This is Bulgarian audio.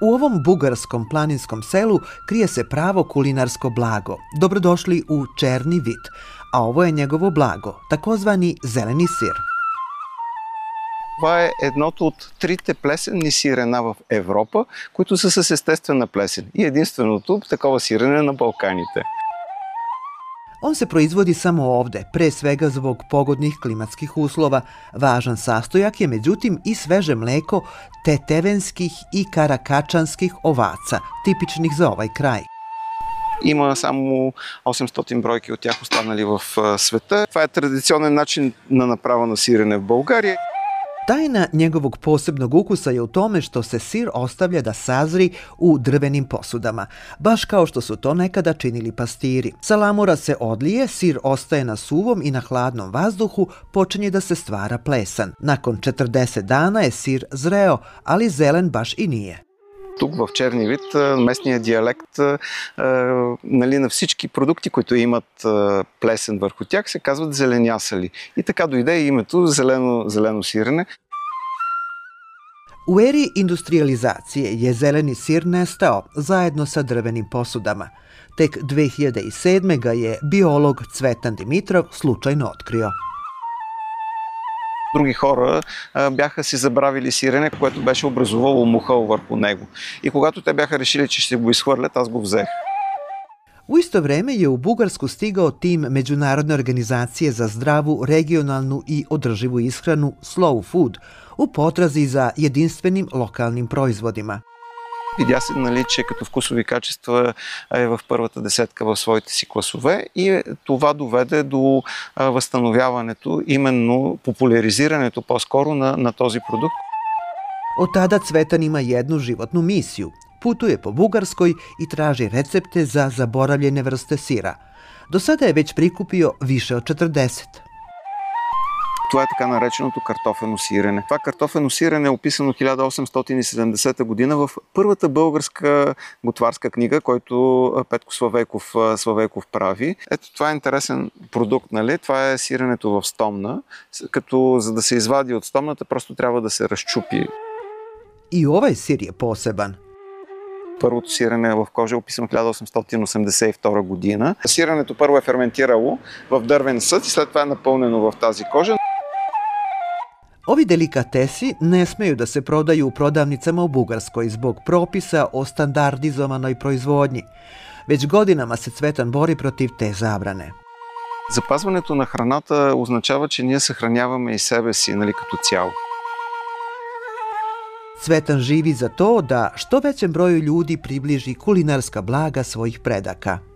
U ovom bugarskom planinskom selu krije se pravo kulinarsko blago. Dobrodošli u Černi vid, a ovo е njegovo blago, takozvani zeleni sir. Това е едното от трите плесенни сирена в Европа, които са с естествена плесен и единственото такова сирене на Балканите. On se proizvodi samo ovde, pre svega zbog pogodnih klimatskih uslova. Važan sastojak je međutim i sveže mleko tetevenskih i karakačanskih ovaca, tipičnih za ovaj kraj. Има само 800 бройки от тях останали в света. Това е традиционен начин на направа на сирене в България. Tajna njegovog posebnog ukusa je u tome što se sir ostavlja da sazri u drvenim posudama, baš kao što su to nekada činili pastiri. Salamura se odlije, sir ostaje na suvom i na hladnom vazduhu počinje da se stvara plesan. Nakon 40 dana je sir zreo, ali zelen baš i nije. Тук в черни вид местния диалект нали, на всички продукти, които имат плесен върху тях, се казват зеленясали. И така дойде името зелено, зелено сирене. U eri industrializacije je zeleni sir nestao zajedno sa drvenim posudama. Tek 2007. ga je biolog Cvetan Dimitrov slučajno otkrio. Други хора а, бяха си забравили сирене, което беше образувало мухъл върху него. И когато те бяха решили, че ще го изхвърлят, аз го взех. U isto vreme je u Bugarsku stigao tim Međunarodne organizacije za zdravu, regionalnu i održivu ishranu Slow Food u potrazi za jedinstvenim lokalnim proizvodima. Видя се, нали, че като вкусови качества е в първата десетка в своите си класове и това доведе до възстановяването, именно популяризирането по-скоро на, на този продукт. Od tada Cvetan ima jednu životnu misiju. Putuje po Bugarskoj i traži recepte za zaboravljene vrste sira. Do sada je već prikupio više od 40. Това е така нареченото картофено сирене. Това картофено сирене е описано 1870 година в първата българска готварска книга, който Петко Славейков, Славейков прави. Ето това е интересен продукт, нали? Това е сиренето в стомна, като за да се извади от стомната просто трябва да се разчупи. И ovaj sir je poseban. Първото сирене в кожа е описано 1882 година. Сиренето първо е ферментирало в дървен съд и след това е напълнено в тази кожа. Ovi delikatesi ne smeju da se prodaju u prodavnicama u Bugarskoj zbog propisa o standardizovanoj proizvodnji. Već godinama se Cvetan bori protiv te zabrane. Запазването на храната означава, че ние съхраняваме и себе си, нали, като цяло. Cvetan živi za to da što većem broju ljudi približi kulinarska blaga svojih predaka –